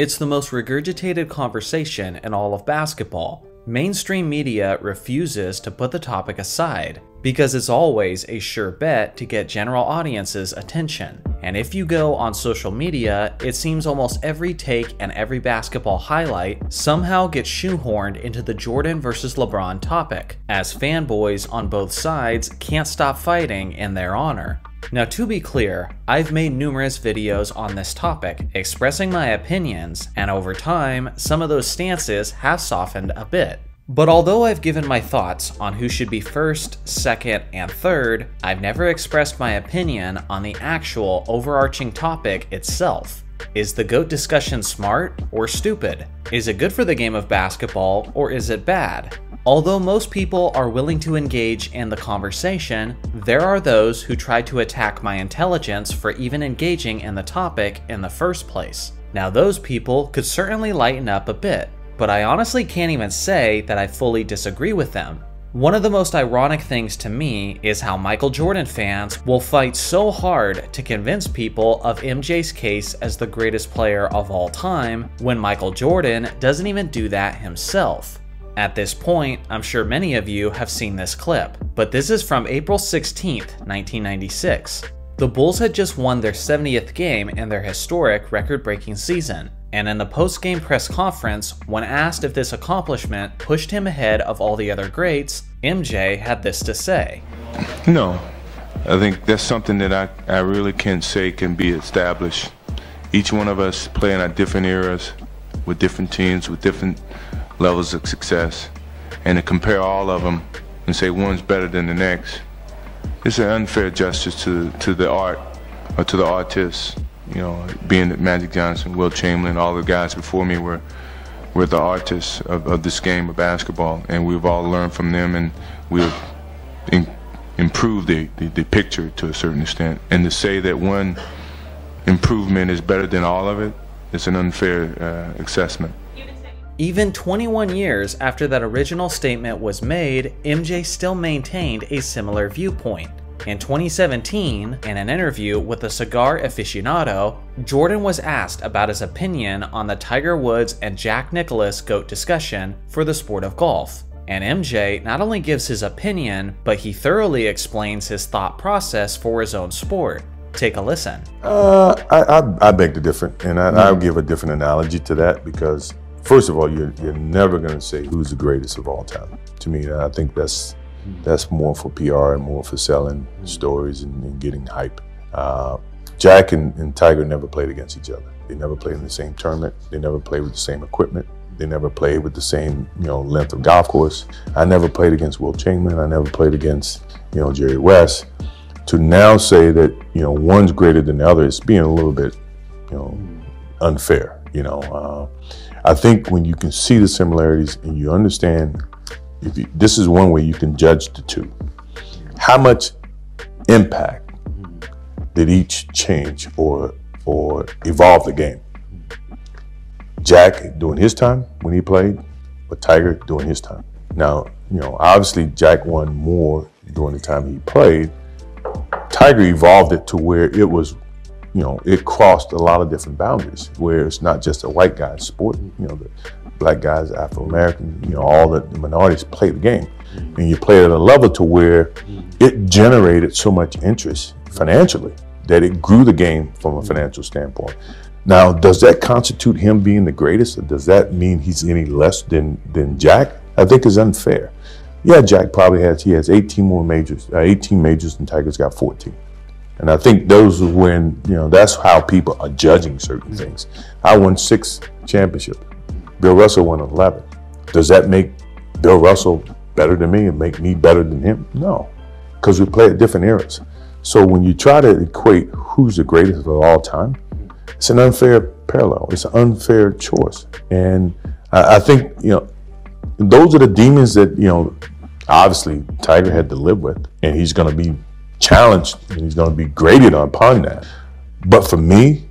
It's the most regurgitated conversation in all of basketball. Mainstream media refuses to put the topic aside because it's always a sure bet to get general audiences' attention. And if you go on social media, it seems almost every take and every basketball highlight somehow gets shoehorned into the Jordan versus LeBron topic, as fanboys on both sides can't stop fighting in their honor. Now to be clear, I've made numerous videos on this topic, expressing my opinions, and over time, some of those stances have softened a bit. But although I've given my thoughts on who should be first, second, and third, I've never expressed my opinion on the actual overarching topic itself. Is the GOAT discussion smart or stupid? Is it good for the game of basketball or is it bad? Although most people are willing to engage in the conversation, there are those who try to attack my intelligence for even engaging in the topic in the first place. Now those people could certainly lighten up a bit, but I honestly can't even say that I fully disagree with them. One of the most ironic things to me is how Michael Jordan fans will fight so hard to convince people of MJ's case as the greatest player of all time when Michael Jordan doesn't even do that himself. At this point, I'm sure many of you have seen this clip, but this is from April 16th, 1996. The Bulls had just won their 70th game in their historic record-breaking season, and in the post-game press conference, when asked if this accomplishment pushed him ahead of all the other greats, MJ had this to say. No, I think that's something that I, I really can't say can be established. Each one of us playing at different eras with different teams, with different levels of success and to compare all of them and say one's better than the next, it's an unfair justice to, to the art or to the artists. You know, being that Magic Johnson, Wilt Chamberlain, all the guys before me were were the artists of, of this game of basketball, and we've all learned from them, and we've in, improved the, the, the picture to a certain extent. And to say that one improvement is better than all of it, it's an unfair uh, assessment. Even 21 years after that original statement was made, MJ still maintained a similar viewpoint. In 2017, in an interview with a cigar aficionado, Jordan was asked about his opinion on the Tiger Woods and Jack Nicklaus GOAT discussion for the sport of golf. And MJ not only gives his opinion, but he thoroughly explains his thought process for his own sport. Take a listen. Uh, I, I, I, beg to differ, and I, will give a different analogy to that because First of all, you're, you're never going to say who's the greatest of all time. To me, I think that's that's more for PR and more for selling stories and, and getting hype. Uh, Jack and, and, Tiger never played against each other. They never played in the same tournament. They never played with the same equipment. They never played with the same, you know, length of golf course. I never played against Wilt Chamberlain. I never played against, you know, Jerry West. To now say that, you know, one's greater than the other is being a little bit, you know, unfair. You know, uh, I think when you can see the similarities and you understand, if you, this is one way you can judge the two. How much impact did each change or or evolve the game? Jack during his time when he played, but Tiger during his time. Now, you know, obviously Jack won more during the time he played. Tiger evolved it to where it was you know, it crossed a lot of different boundaries where it's not just a white guy sport. You know, the black guys, Afro American, you know, all the, minorities play the game. Mm-hmm. And you play at a level to where mm-hmm. it generated so much interest financially that it grew the game from a mm-hmm. financial standpoint. Now, does that constitute him being the greatest, or does that mean he's any less than than Jack? I think is unfair. Yeah, Jack probably has he has 18 more majors, uh, 18 majors, and Tiger's got 14. And I think those are when, you know, that's how people are judging certain things. I won six championships. Bill Russell won 11. Does that make Bill Russell better than me and make me better than him? No, because we play at different eras. So when you try to equate who's the greatest of all time, it's an unfair parallel. It's an unfair choice. And I, I think, you know, those are the demons that, you know, obviously Tiger had to live with. And he's going to be challenged and he's going to be graded upon that. But for me,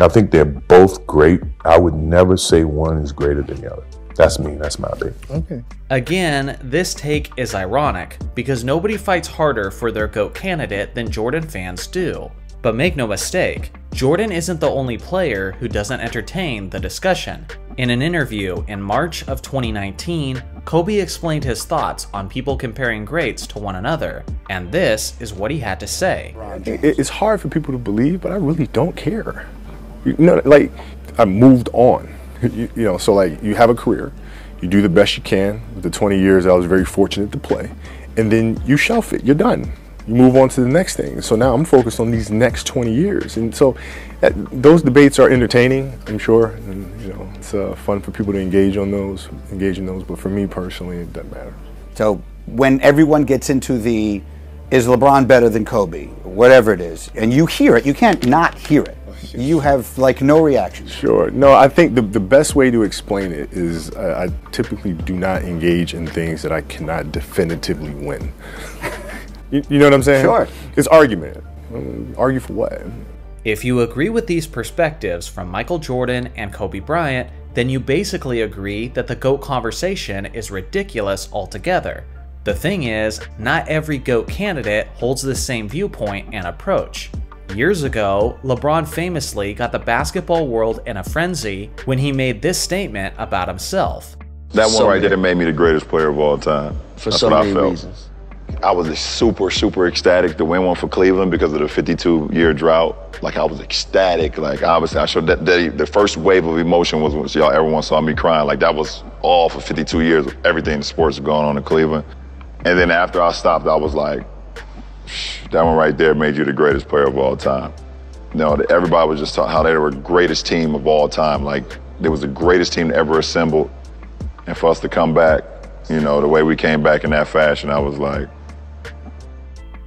I think they're both great. I would never say one is greater than the other. That's me. That's my opinion. Okay. Again, this take is ironic because nobody fights harder for their GOAT candidate than Jordan fans do. But make no mistake, Jordan isn't the only player who doesn't entertain the discussion. In an interview in March of 2019, Kobe explained his thoughts on people comparing greats to one another, and this is what he had to say. It's hard for people to believe, but I really don't care. You know, like, I moved on. You, you know, so like, you have a career, you do the best you can with the 20 years I was very fortunate to play, and then you shelf it, you're done you move on to the next thing. So now I'm focused on these next 20 years, and so those debates are entertaining, I'm sure, and it's uh, fun for people to engage on those, engage in those. But for me personally, it doesn't matter. So when everyone gets into the is LeBron better than Kobe, whatever it is, and you hear it, you can't not hear it. You have like no reaction. Sure. No, I think the, the best way to explain it is I, I typically do not engage in things that I cannot definitively win. You, you, know what I'm saying? Sure. It's argument. Argue for what? If you agree with these perspectives from Michael Jordan and Kobe Bryant, then you basically agree that the GOAT conversation is ridiculous altogether. The thing is, not every GOAT candidate holds the same viewpoint and approach. Years ago, LeBron famously got the basketball world in a frenzy when he made this statement about himself. That one so right there made me the greatest player of all time. For That's so many reasons. I was super, super ecstatic to win one for Cleveland because of the 52 year drought. Like I was ecstatic. Like obviously, I showed that, that the first wave of emotion was when y'all everyone saw me crying. Like that was all for 52 years. Everything in sports going on in Cleveland. And then after I stopped, I was like, that one right there made you the greatest player of all time. You know, everybody was just talking how they were the greatest team of all time. Like they was the greatest team ever assembled. And for us to come back, you know, the way we came back in that fashion, I was like,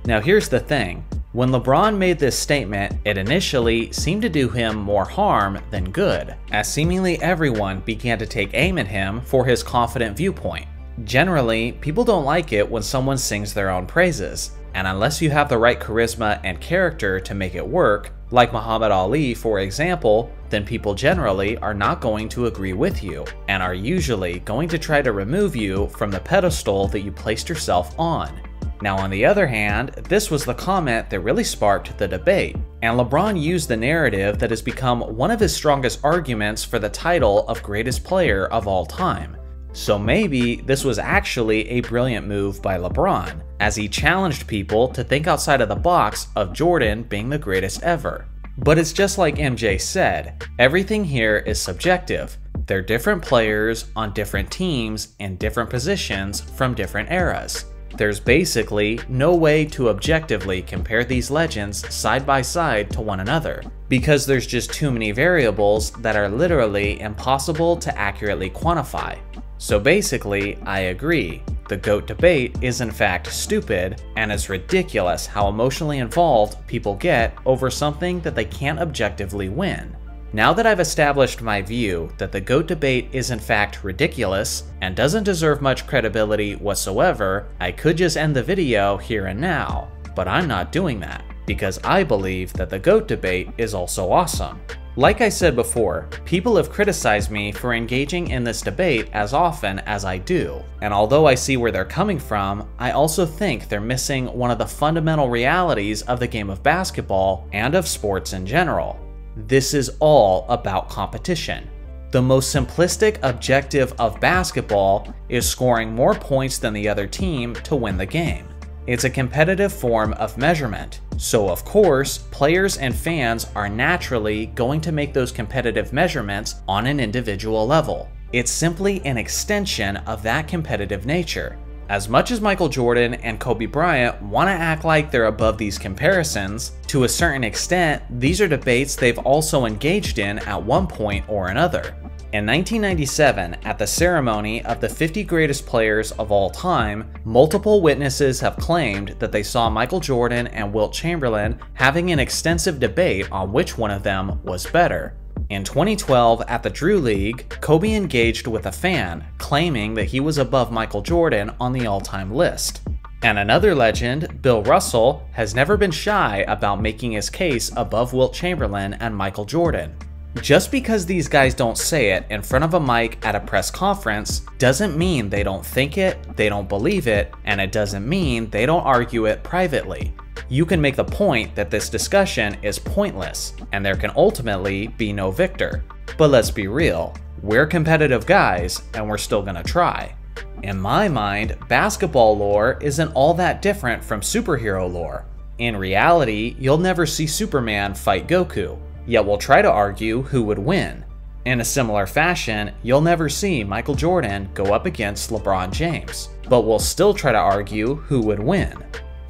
now here's the thing. When LeBron made this statement, it initially seemed to do him more harm than good, as seemingly everyone began to take aim at him for his confident viewpoint. Generally, people don't like it when someone sings their own praises, and unless you have the right charisma and character to make it work, like Muhammad Ali for example, then people generally are not going to agree with you, and are usually going to try to remove you from the pedestal that you placed yourself on. Now, on the other hand, this was the comment that really sparked the debate, and LeBron used the narrative that has become one of his strongest arguments for the title of greatest player of all time. So maybe this was actually a brilliant move by LeBron, as he challenged people to think outside of the box of Jordan being the greatest ever. But it's just like MJ said, everything here is subjective. They're different players on different teams in different positions from different eras. There's basically no way to objectively compare these legends side by side to one another, because there's just too many variables that are literally impossible to accurately quantify. So basically, I agree. The GOAT debate is in fact stupid, and it's ridiculous how emotionally involved people get over something that they can't objectively win. Now that I've established my view that the GOAT debate is in fact ridiculous and doesn't deserve much credibility whatsoever, I could just end the video here and now, but I'm not doing that, because I believe that the GOAT debate is also awesome. Like I said before, people have criticized me for engaging in this debate as often as I do, and although I see where they're coming from, I also think they're missing one of the fundamental realities of the game of basketball and of sports in general. This is all about competition. The most simplistic objective of basketball is scoring more points than the other team to win the game. It's a competitive form of measurement, so of course, players and fans are naturally going to make those competitive measurements on an individual level. It's simply an extension of that competitive nature. As much as Michael Jordan and Kobe Bryant want to act like they're above these comparisons, to a certain extent, these are debates they've also engaged in at one point or another. In 1997, at the ceremony of the 50 greatest players of all time, multiple witnesses have claimed that they saw Michael Jordan and Wilt Chamberlain having an extensive debate on which one of them was better. In 2012, at the Drew League, Kobe engaged with a fan, claiming that he was above Michael Jordan on the all time list. And another legend, Bill Russell, has never been shy about making his case above Wilt Chamberlain and Michael Jordan. Just because these guys don't say it in front of a mic at a press conference doesn't mean they don't think it, they don't believe it, and it doesn't mean they don't argue it privately. You can make the point that this discussion is pointless and there can ultimately be no victor. But let's be real, we're competitive guys and we're still gonna try. In my mind, basketball lore isn't all that different from superhero lore. In reality, you'll never see Superman fight Goku, yet we'll try to argue who would win. In a similar fashion, you'll never see Michael Jordan go up against LeBron James, but we'll still try to argue who would win.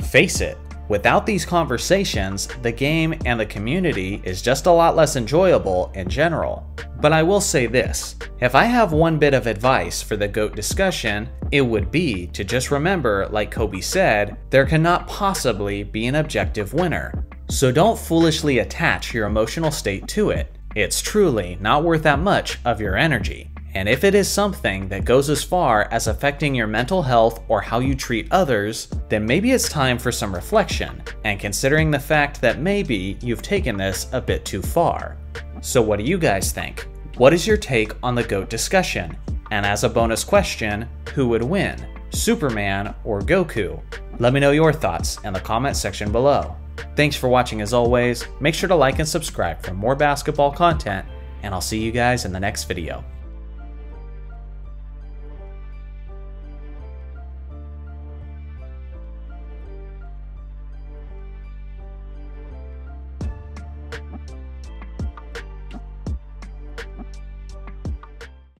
Face it, without these conversations, the game and the community is just a lot less enjoyable in general. But I will say this, if I have one bit of advice for the GOAT discussion, it would be to just remember, like Kobe said, there cannot possibly be an objective winner. So don't foolishly attach your emotional state to it. It's truly not worth that much of your energy. And if it is something that goes as far as affecting your mental health or how you treat others, then maybe it's time for some reflection, and considering the fact that maybe you've taken this a bit too far. So what do you guys think? What is your take on the GOAT discussion? And as a bonus question, who would win, Superman or Goku? Let me know your thoughts in the comment section below. Thanks for watching as always, make sure to like and subscribe for more basketball content, and I'll see you guys in the next video.